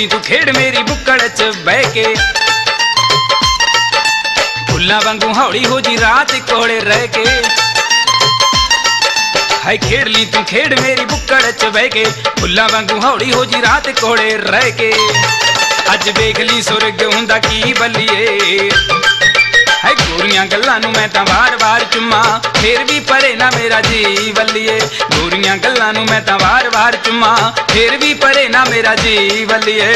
ਲਈ ਤੂੰ ਖੇਡ ਮੇਰੀ ਬੁੱਕੜ 'ਚ ਬਹਿ ਕੇ। ਫੁੱਲਾਂ ਵਾਂਗੂ ਹੌਲੀ ਹੋ ਜੀ ਰਾਤ ਕੋਲੇ ਰਹਿ ਕੇ। ਹਾਈ ਖੇਡ ਲਈ ਤੂੰ ਖੇਡ ਮੇਰੀ ਬੁੱਕੜ 'ਚ ਬਹਿ ਕੇ। ਫੁੱਲਾਂ ਵਾਂਗੂ ਹੌਲੀ ਹੋ ਜੀ ਰਾਤ ਕੋਲੇ ਰਹਿ ਕੇ। ਅੱਜ ਵੇਖ ਲਈ ਸੁਰਗ ਹੁੰਦਾ ਕੀ ਬੱਲੀਏ। ਹਾਏ ਗੋਰੀਆਂ ਗੱਲਾਂ ਨੂੰ ਮੈਂ ਤਾਂ ਵਾਰ-ਵਾਰ ਚੁੰਮਾ। ਫੇਰ ਵੀ ਪਰੇ ਨਾ ਮੇਰਾ ਜੀ ਬੱਲੀਏ। ਗੋਰੀਆਂ ਗੱਲਾਂ ਨੂੰ ਮੈਂ ਤਾਂ ਵਾਰ-ਵਾਰ ਚੁੰਮਾ। ਫੇਰ ਵੀ ਪਰੇ ਨਾ ਮੇਰਾ ਜੀ ਬੱਲੀਏ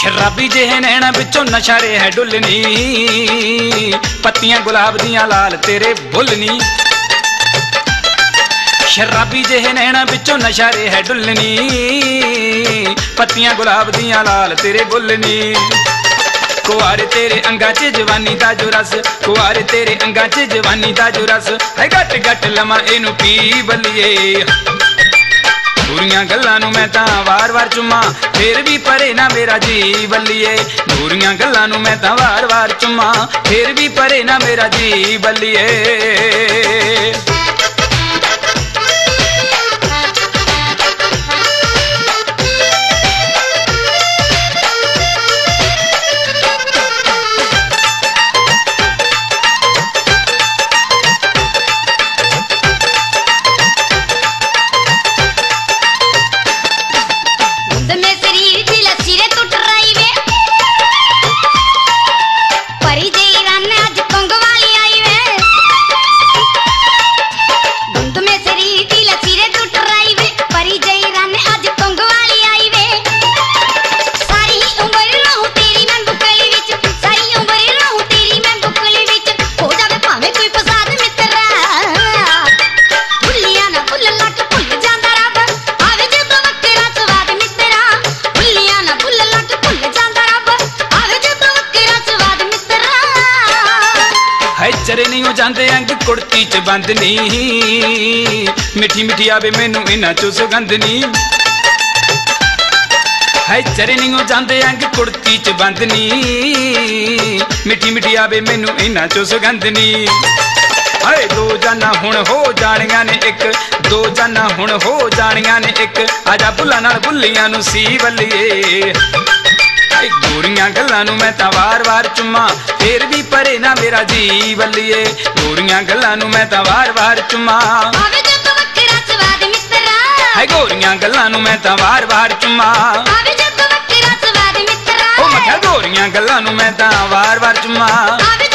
ਸ਼ਰਾਬੀ ਜਿਹੇ ਨੈਣਾ ਵਿੱਚੋਂ ਨਸ਼ਾ ਰੇ ਹੈ ਡੁੱਲਨੀ ਪੱਤੀਆਂ ਗੁਲਾਬ ਦੀਆਂ ਲਾਲ ਤੇਰੇ ਭੁੱਲਣੀ ਸ਼ਰਾਬੀ ਜਿਹੇ ਨੈਣਾ ਵਿੱਚੋਂ ਨਸ਼ਾ ਰੇ ਹੈ ਡੁੱਲਨੀ ਪੱਤੀਆਂ ਗੁਲਾਬ ਦੀਆਂ ਲਾਲ ਤੇਰੇ ਬੁੱਲਨੀ ਕੁਆਰ ਤੇਰੇ ਅੰਗਾਂ 'ਚ ਜਵਾਨੀ ਦਾ ਜੋ ਰਸ, ਕੁਆਰੇ ਤੇਰੇ ਅੰਗਾਂ 'ਚ ਜਵਾਨੀ ਦਾ ਜੋ ਰਸ। ਹੈ ਘਟ ਘਟ ਲਮਾ ਇਹਨੂੰ ਪੀ ਬੱਲੀਏ। ਦੂਰੀਆਂ ਗੱਲਾਂ ਨੂੰ ਮੈਂ ਤਾਂ ਵਾਰ-ਵਾਰ ਚੁੰਮਾ, ਫੇਰ ਵੀ ਪਰੇ ਨਾ ਮੇਰਾ ਜੀ ਬੱਲੀਏ। ਦੂਰੀਆਂ ਗੱਲਾਂ ਨੂੰ ਮੈਂ ਤਾਂ ਵਾਰ-ਵਾਰ ਚੁੰਮਾ, ਫੇਰ ਵੀ ਪਰੇ ਨਾ ਮੇਰਾ ਜੀ ਬੱਲੀਏ। ਚਰੇ ਨਹੀਂ ਅੰਗ ਕੁੜਤੀ 'ਚ ਬੰਦ ਮਿੱਠੀ ਮਿੱਠੀ ਆਵੇ ਮੈਨੂੰ ਇਹਨਾਂ 'ਚੋਂ ਸੁਗੰਧਨੀ ਨਹੀਂ ਹਾਏ ਚਰੇ ਜਾਂਦੇ ਅੰਗ ਕੁੜਤੀ 'ਚ ਬੰਦ ਮਿੱਠੀ ਮਿੱਠੀ ਆਵੇ ਮੈਨੂੰ ਇਹਨਾਂ 'ਚੋਂ ਸੁਗੰਧ ਨਹੀਂ ਦੋ ਜਾਨਾਂ ਹੁਣ ਹੋ ਜਾਣੀਆਂ ਨੇ ਇੱਕ। ਦੋ ਜਾਨਾਂ ਹੁਣ ਹੋ ਜਾਣੀਆਂ ਨੇ ਇੱਕ। ਆਜਾ ਬੁੱਲਾਂ ਨਾਲ ਬੁੱਲੀਆਂ ਨੂੰ ਸੀ ਬੱਲੀਏ ਹਾਏ ਗੋਰੀਆਂ ਗੱਲਾਂ ਨੂੰ ਮੈਂ ਤਾਂ ਵਾਰ-ਵਾਰ ਚੁੰਮਾ। ਫੇਰ ਵੀ ਪਰੇ ਨਾ ਮੇਰਾ ਜੀ ਬੱਲੀਏ ਗੋਰੀਆਂ ਗੱਲਾਂ ਨੂੰ ਮੈਂ ਤਾਂ ਵਾਰ-ਵਾਰ ਚੁੰਮਾ। ਆਵੇ ਜਦੋਂ ਵੱਖਰਾ ਸਵਾਦ ਮਿੱਤਰਾ। ਹਾਏ ਗੋਰੀਆਂ ਗੱਲਾਂ ਨੂੰ ਮੈਂ ਤਾਂ ਵਾਰ-ਵਾਰ ਚੁੰਮਾ। ਆਵੇ ਜਦੋਂ ਵੱਖਰਾ ਸਵਾਦ ਮਿੱਤਰਾ। ਉਹ ਮੈਂ ਗੋਰੀਆਂ ਗੱਲਾਂ ਨੂੰ ਮੈਂ ਤਾਂ ਵਾਰ-ਵਾਰ ਚੁੰਮਾ। ਆਵੇ